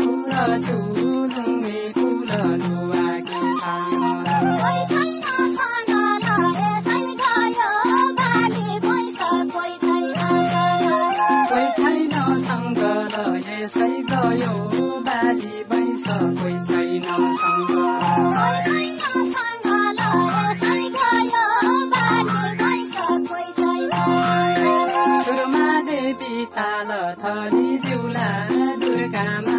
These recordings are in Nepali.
फुलन गयो बाली छैन सुरुमा देवी ताल थरी जिउला दुर्गामा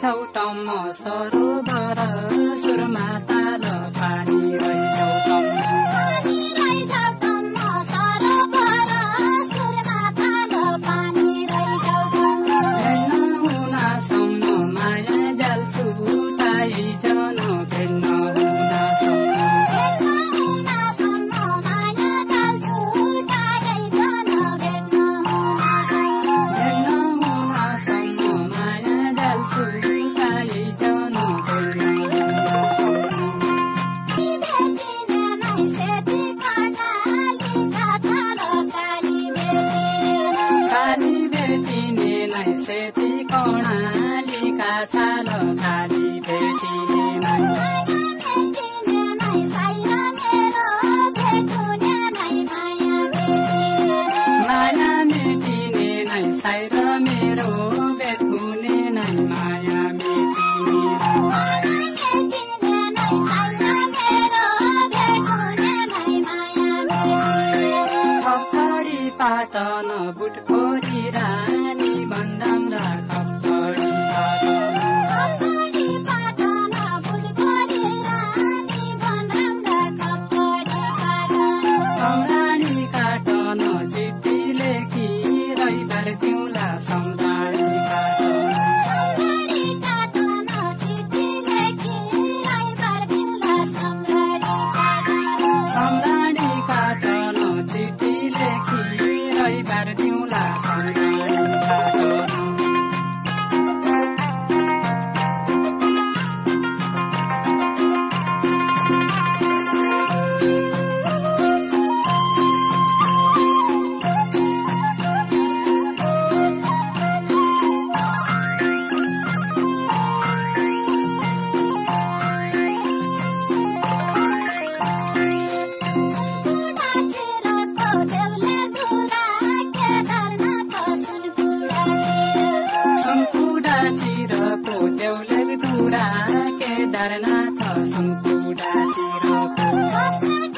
छौटम सरोवर सुरमाता। सेती कणालीका खाली पाटन बुटको रा एउटै धुरा केदारनाथ डरना थसुङ